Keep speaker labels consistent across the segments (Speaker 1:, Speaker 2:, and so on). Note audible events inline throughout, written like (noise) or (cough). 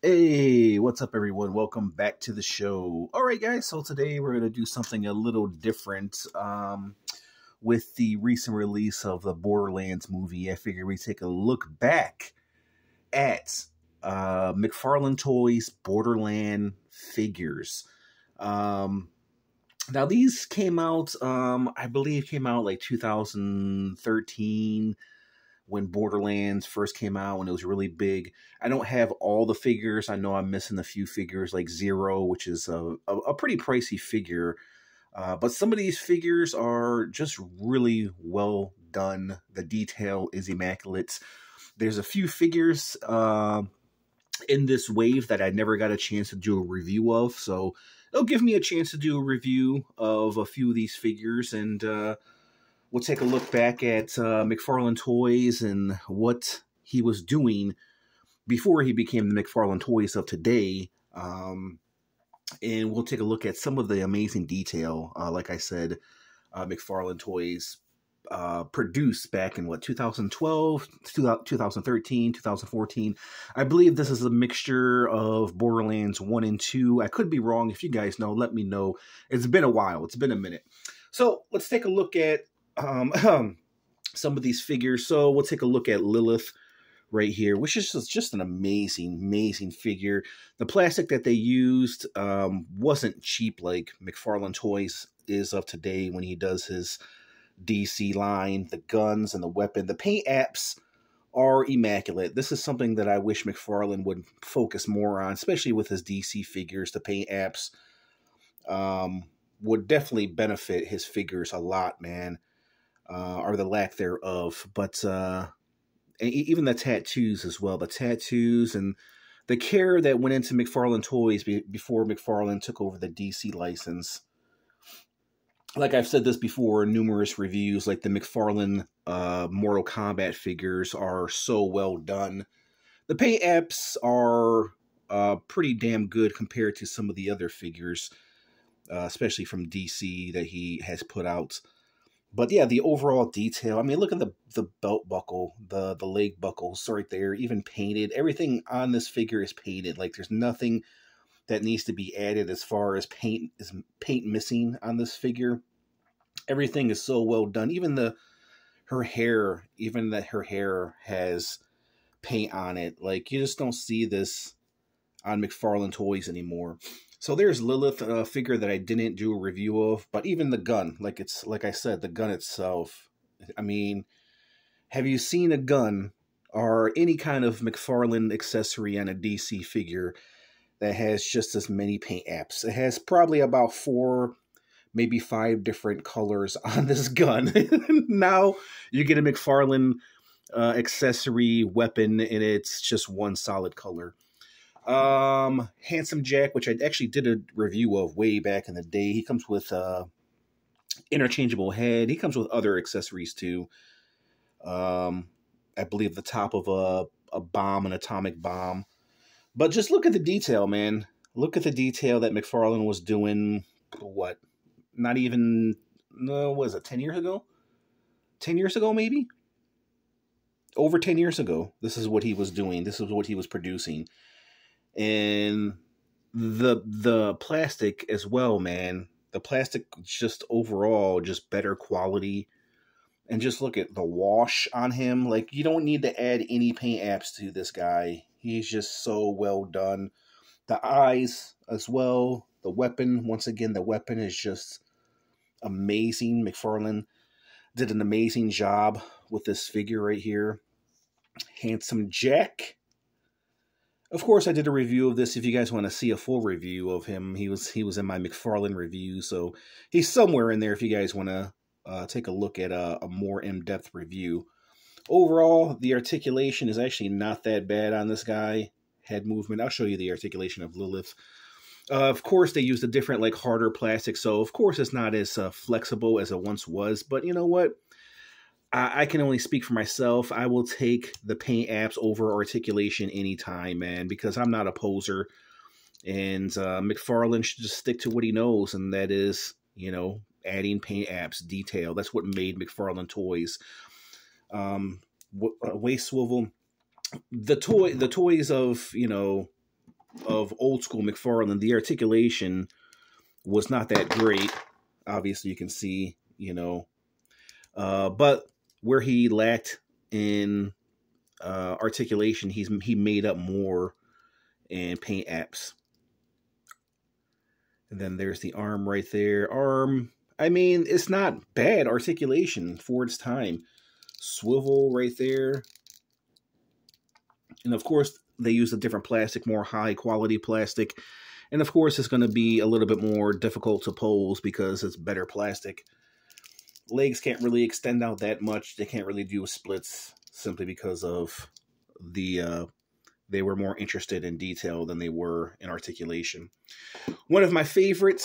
Speaker 1: Hey, what's up, everyone? Welcome back to the show. All right, guys. So today we're gonna do something a little different. Um, with the recent release of the Borderlands movie, I figured we take a look back at uh, McFarlane Toys Borderland figures. Um, now these came out, um, I believe, came out like 2013 when Borderlands first came out, when it was really big. I don't have all the figures. I know I'm missing a few figures, like Zero, which is a, a, a pretty pricey figure. Uh, but some of these figures are just really well done. The detail is immaculate. There's a few figures uh, in this wave that I never got a chance to do a review of, so it'll give me a chance to do a review of a few of these figures and. Uh, we'll take a look back at uh, McFarlane Toys and what he was doing before he became the McFarlane Toys of today. Um, and we'll take a look at some of the amazing detail. Uh, like I said, uh, McFarlane Toys uh, produced back in what 2012, 2013, 2014. I believe this is a mixture of Borderlands 1 and 2. I could be wrong. If you guys know, let me know. It's been a while, it's been a minute. So let's take a look at um, (clears throat) some of these figures. So we'll take a look at Lilith right here, which is just an amazing, amazing figure. The plastic that they used um, wasn't cheap like McFarlane Toys is of today when he does his DC line. The guns and the weapon, the paint apps are immaculate. This is something that I wish McFarlane would focus more on, especially with his DC figures. The paint apps um, would definitely benefit his figures a lot, man uh, or the lack thereof. But uh, even the tattoos as well, the tattoos and the care that went into McFarlane Toys be- before McFarlane took over the DC license. Like I've said this before in numerous reviews, like the McFarlane uh, Mortal Kombat figures are so well done. The pay apps are uh, pretty damn good compared to some of the other figures, uh, especially from DC that he has put out but yeah, the overall detail. I mean, look at the the belt buckle, the the leg buckles right there, even painted. Everything on this figure is painted. Like there's nothing that needs to be added as far as paint is paint missing on this figure. Everything is so well done. Even the her hair, even that her hair has paint on it. Like you just don't see this on McFarlane toys anymore. So there's Lilith, a figure that I didn't do a review of, but even the gun, like it's like I said, the gun itself. I mean, have you seen a gun or any kind of McFarlane accessory on a DC figure that has just as many paint apps? It has probably about four, maybe five different colors (laughs) on this gun. (laughs) now you get a McFarlane uh, accessory weapon, and it's just one solid color. Um, Handsome Jack, which I actually did a review of way back in the day. He comes with uh interchangeable head. He comes with other accessories too. Um, I believe the top of a a bomb, an atomic bomb. But just look at the detail, man. Look at the detail that McFarlane was doing. What? Not even. No, was it ten years ago? Ten years ago, maybe. Over ten years ago, this is what he was doing. This is what he was producing and the the plastic as well, man. The plastic just overall just better quality. And just look at the wash on him. Like you don't need to add any paint apps to this guy. He's just so well done. The eyes as well. The weapon, once again, the weapon is just amazing. McFarlane did an amazing job with this figure right here. Handsome Jack of course, I did a review of this. If you guys want to see a full review of him, he was he was in my McFarlane review, so he's somewhere in there. If you guys want to uh, take a look at a, a more in depth review. Overall, the articulation is actually not that bad on this guy. Head movement. I'll show you the articulation of Lilith. Uh, of course, they used a different, like harder plastic, so of course it's not as uh, flexible as it once was. But you know what? I, I, can only speak for myself. I will take the paint apps over articulation anytime, man, because I'm not a poser. And uh, McFarlane should just stick to what he knows, and that is, you know, adding paint apps, detail. That's what made McFarlane toys. Um, uh, waist swivel. The toy, the toys of you know of old school McFarlane, the articulation was not that great. Obviously, you can see, you know, uh, but where he lacked in uh, articulation, he's he made up more in paint apps. And then there's the arm right there. Arm, I mean, it's not bad articulation for its time. Swivel right there. And of course, they use a different plastic, more high quality plastic. And of course, it's going to be a little bit more difficult to pose because it's better plastic. Legs can't really extend out that much. They can't really do splits simply because of the uh, they were more interested in detail than they were in articulation. One of my favorite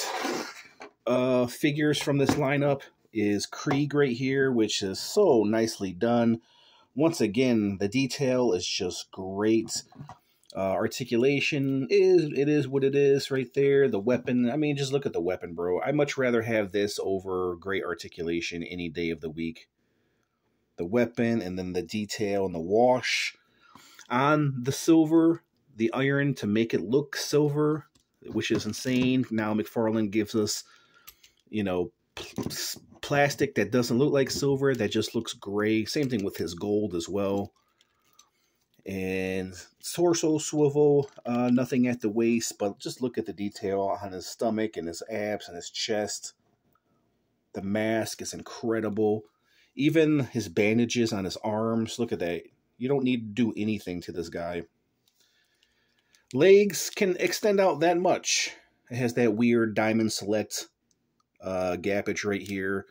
Speaker 1: uh, figures from this lineup is Krieg right here, which is so nicely done. Once again, the detail is just great. Uh, articulation is it is what it is right there. The weapon, I mean, just look at the weapon, bro. I much rather have this over great articulation any day of the week. The weapon and then the detail and the wash on the silver, the iron to make it look silver, which is insane. Now McFarlane gives us, you know, plastic that doesn't look like silver, that just looks gray. Same thing with his gold as well. And torso swivel, uh, nothing at the waist, but just look at the detail on his stomach and his abs and his chest. The mask is incredible. Even his bandages on his arms, look at that. You don't need to do anything to this guy. Legs can extend out that much. It has that weird diamond select uh, gappage right here.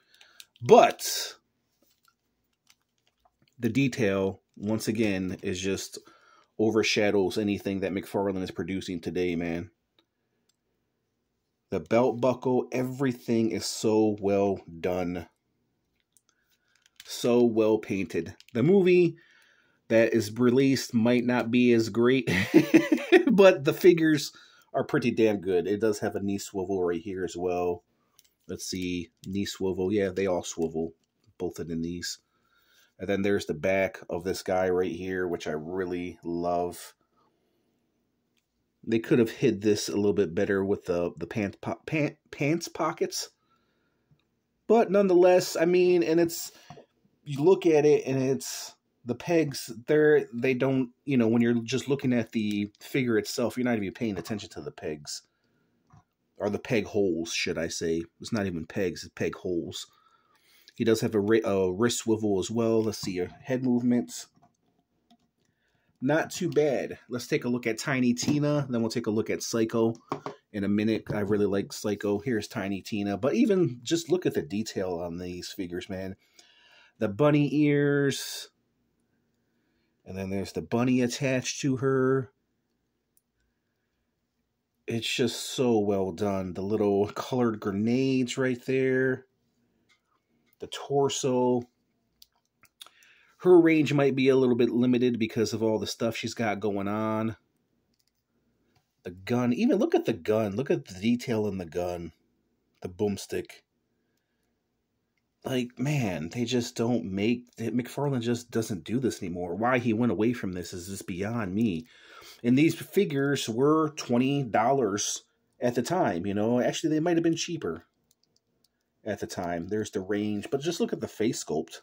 Speaker 1: But the detail, once again, is just overshadows anything that McFarlane is producing today, man. The belt buckle, everything is so well done. So well painted. The movie that is released might not be as great, (laughs) but the figures are pretty damn good. It does have a knee swivel right here as well. Let's see, knee swivel. Yeah, they all swivel, both of the knees. And then there's the back of this guy right here, which I really love. They could have hid this a little bit better with the the pants po pant, pants pockets. But nonetheless, I mean, and it's you look at it and it's the pegs they're they don't you know when you're just looking at the figure itself you're not even paying attention to the pegs or the peg holes should i say it's not even pegs it's peg holes he does have a, a wrist swivel as well. Let's see your head movements. Not too bad. Let's take a look at tiny tina then we'll take a look at psycho in a minute. I really like psycho. Here's tiny tina. But even just look at the detail on these figures man. The bunny ears. And then there's the bunny attached to her. It's just so well done. The little colored grenades right there. The torso. Her range might be a little bit limited because of all the stuff she's got going on. The gun. Even look at the gun. Look at the detail in the gun. The boomstick like man they just don't make mcfarlane just doesn't do this anymore why he went away from this is just beyond me and these figures were $20 at the time you know actually they might have been cheaper at the time. There's the range but just look at the face sculpt.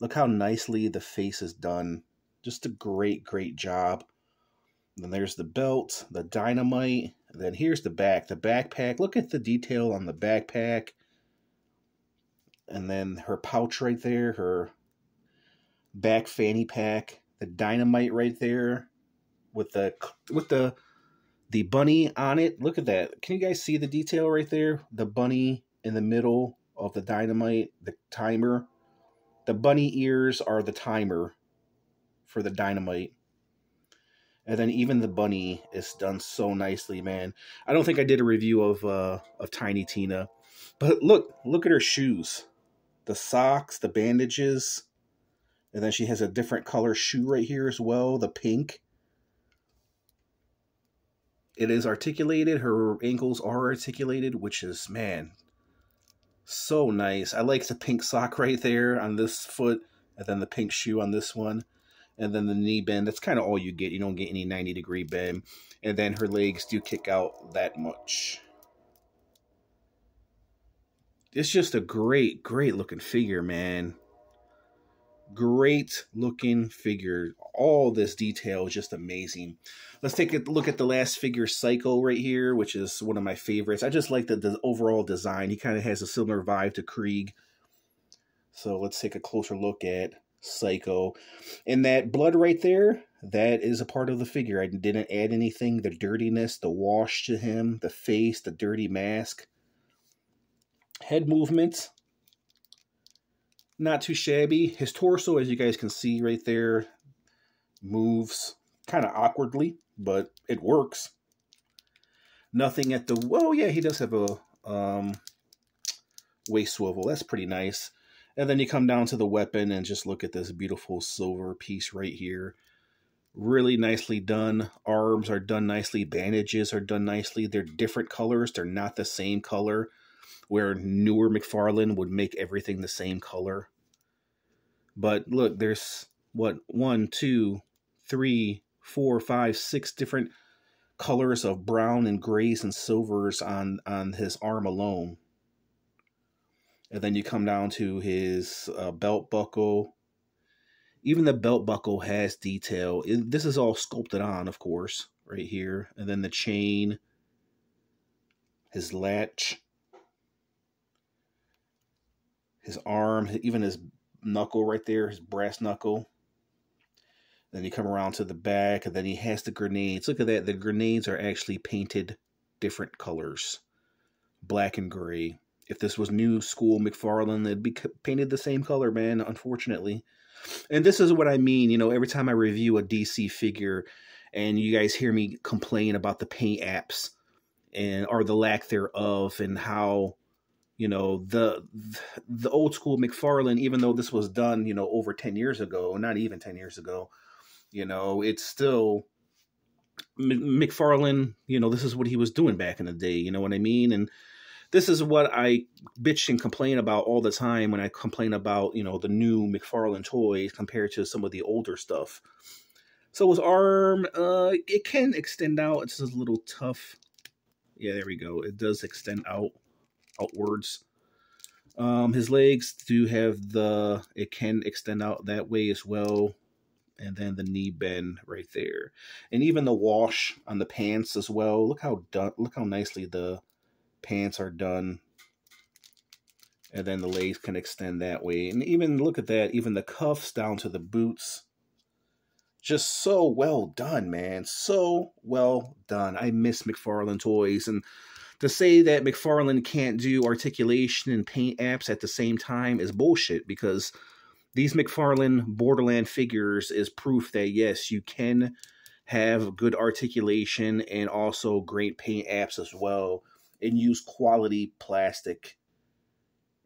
Speaker 1: Look how nicely the face is done. Just a great great job. Then there's the belt the dynamite. Then here's the back the backpack. Look at the detail on the backpack. And then her pouch right there, her back fanny pack, the dynamite right there with the with the the bunny on it. Look at that. Can you guys see the detail right there? The bunny in the middle of the dynamite, the timer. The bunny ears are the timer for the dynamite. And then even the bunny is done so nicely, man. I don't think I did a review of uh of Tiny Tina. But look, look at her shoes the socks, the bandages, and then she has a different color shoe right here as well, the pink. It is articulated. Her ankles are articulated, which is, man, so nice. I like the pink sock right there on this foot, and then the pink shoe on this one. and then the knee bend. That's kind of all you get. You don't get any 90 degree bend. And then her legs do kick out that much. It's just a great, great looking figure, man. Great looking figure. All this detail is just amazing. Let's take a look at the last figure, Psycho, right here, which is one of my favorites. I just like the, the overall design. He kind of has a similar vibe to Krieg. So let's take a closer look at Psycho. And that blood right there, that is a part of the figure. I didn't add anything. The dirtiness, the wash to him, the face, the dirty mask. Head movements, not too shabby. His torso, as you guys can see right there, moves kind of awkwardly, but it works. Nothing at the... Oh, yeah, he does have a um, waist swivel. That's pretty nice. And then you come down to the weapon and just look at this beautiful silver piece right here. Really nicely done. Arms are done nicely. Bandages are done nicely. They're different colors. They're not the same color where newer McFarlane would make everything the same color. But look, there's what one, two, three, four, five, six different colors of brown and grays and silvers on on his arm alone and then you come down to his uh, belt buckle. Even the belt buckle has detail. It, this is all sculpted on, of course, right here. And then the chain, his latch, his arm, even his knuckle right there, his brass knuckle. Then you come around to the back, and then he has the grenades. Look at that. The grenades are actually painted different colors black and gray if this was new school McFarlane, it'd be painted the same color, man, unfortunately. And this is what I mean, you know, every time I review a DC figure and you guys hear me complain about the paint apps and or the lack thereof and how you know the the old school McFarlane even though this was done, you know, over 10 years ago, not even 10 years ago, you know, it's still McFarlane, you know, this is what he was doing back in the day, you know what I mean? And this is what I bitch and complain about all the time when I complain about, you know, the new McFarlane toys compared to some of the older stuff. So his arm, uh, it can extend out. It's just a little tough. Yeah, there we go. It does extend out, outwards. Um, his legs do have the, it can extend out that way as well. And then the knee bend right there. And even the wash on the pants as well. Look how done, look how nicely the pants are done and then the legs can extend that way and even look at that even the cuffs down to the boots just so well done man so well done i miss mcfarlane toys and to say that mcfarlane can't do articulation and paint apps at the same time is bullshit because these mcfarlane borderland figures is proof that yes you can have good articulation and also great paint apps as well and use quality plastic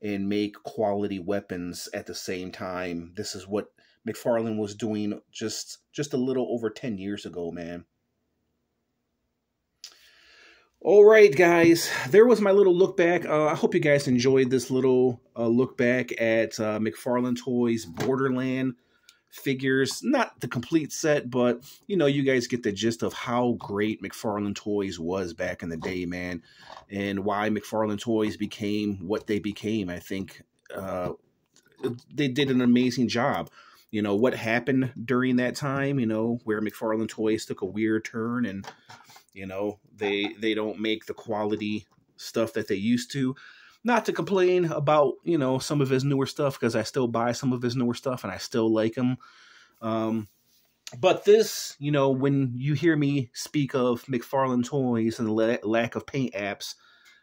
Speaker 1: and make quality weapons at the same time. This is what McFarlane was doing just just a little over 10 years ago, man. All right, guys, there was my little look back. Uh, I hope you guys enjoyed this little uh, look back at uh, McFarlane Toys Borderland figures. Not the complete set, but you know, you guys get the gist of how great McFarlane Toys was back in the day, man, and why McFarlane Toys became what they became. I think uh, they did an amazing job. You know, what happened during that time, you know, where McFarlane Toys took a weird turn and you know, they they don't make the quality stuff that they used to not to complain about you know some of his newer stuff because I still buy some of his newer stuff and I still like him. Um, but this, you know, when you hear me speak of McFarlane toys and la- lack of paint apps,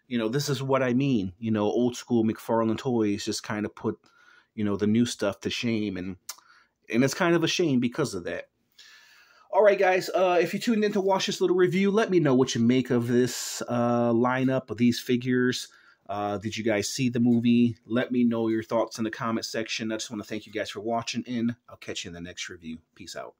Speaker 1: you know, this is what I mean. You know, old school McFarlane toys just kind of put, you know, the new stuff to shame, and and it's kind of a shame because of that. All right, guys. Uh, if you tuned in to watch this little review, let me know what you make of this uh, lineup of these figures. Uh, did you guys see the movie? Let me know your thoughts in the comment section. I just want to thank you guys for watching, and I'll catch you in the next review. Peace out.